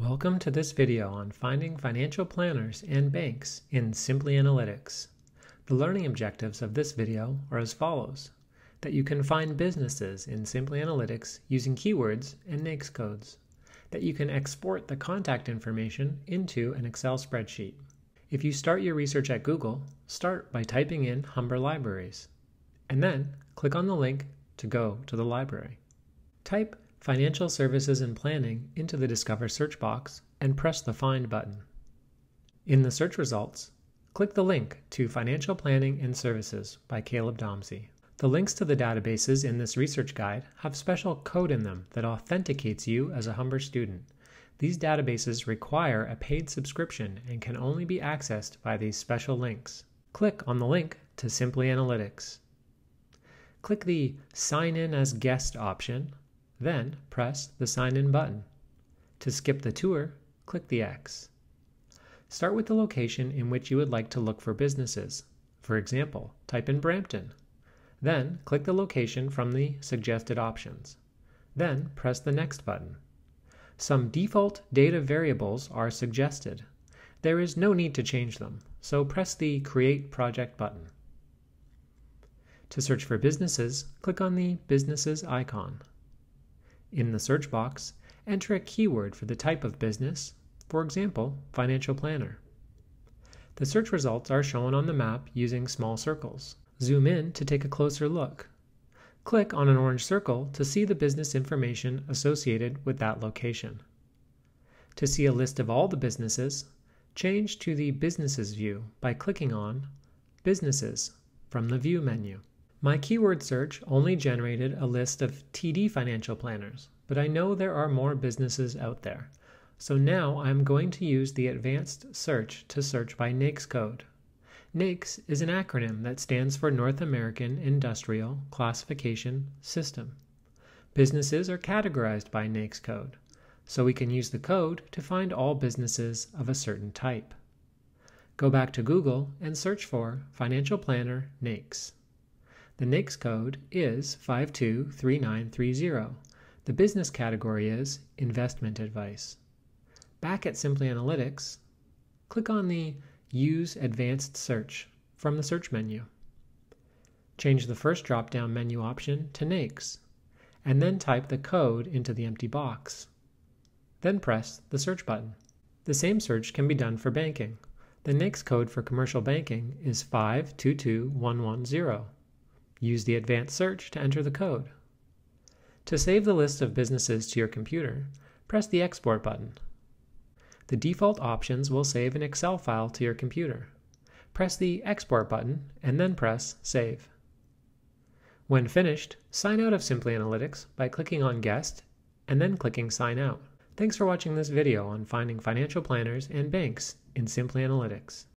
Welcome to this video on finding financial planners and banks in Simply Analytics. The learning objectives of this video are as follows. That you can find businesses in Simply Analytics using keywords and NAICS codes. That you can export the contact information into an Excel spreadsheet. If you start your research at Google, start by typing in Humber Libraries. And then click on the link to go to the library. Type Financial Services and Planning into the Discover search box and press the Find button. In the search results, click the link to Financial Planning and Services by Caleb Domsey. The links to the databases in this research guide have special code in them that authenticates you as a Humber student. These databases require a paid subscription and can only be accessed by these special links. Click on the link to Simply Analytics. Click the Sign in as Guest option then press the Sign In button. To skip the tour, click the X. Start with the location in which you would like to look for businesses. For example, type in Brampton. Then click the location from the suggested options. Then press the Next button. Some default data variables are suggested. There is no need to change them, so press the Create Project button. To search for businesses, click on the Businesses icon. In the search box, enter a keyword for the type of business, for example, financial planner. The search results are shown on the map using small circles. Zoom in to take a closer look. Click on an orange circle to see the business information associated with that location. To see a list of all the businesses, change to the Businesses view by clicking on Businesses from the View menu. My keyword search only generated a list of TD financial planners, but I know there are more businesses out there. So now I'm going to use the advanced search to search by NAICS code. NAICS is an acronym that stands for North American Industrial Classification System. Businesses are categorized by NAICS code, so we can use the code to find all businesses of a certain type. Go back to Google and search for Financial Planner NAICS. The NAICS code is 523930. The business category is Investment Advice. Back at Simply Analytics, click on the Use Advanced Search from the search menu. Change the first drop-down menu option to NAICS, and then type the code into the empty box. Then press the search button. The same search can be done for banking. The NAICS code for commercial banking is 522110. Use the advanced search to enter the code. To save the list of businesses to your computer, press the Export button. The default options will save an Excel file to your computer. Press the Export button and then press Save. When finished, sign out of Simply Analytics by clicking on Guest and then clicking Sign Out. Thanks for watching this video on finding financial planners and banks in Simply Analytics.